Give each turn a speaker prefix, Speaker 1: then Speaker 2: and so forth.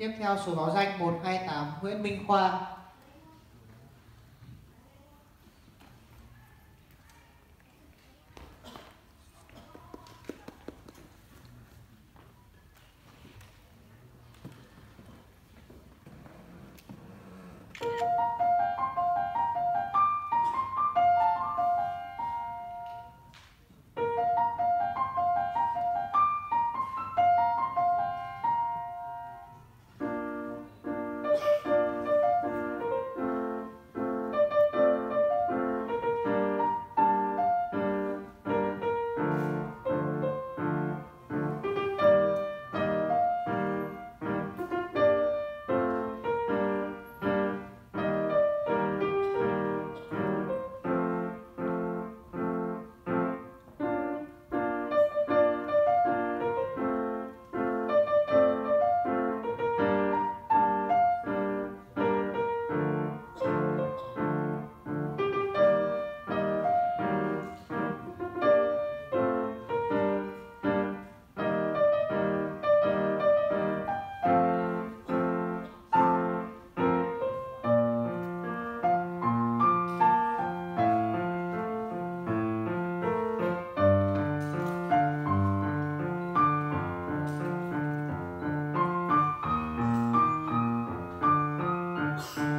Speaker 1: Tiếp theo số báo danh 128 Nguyễn Minh Khoa. Yeah.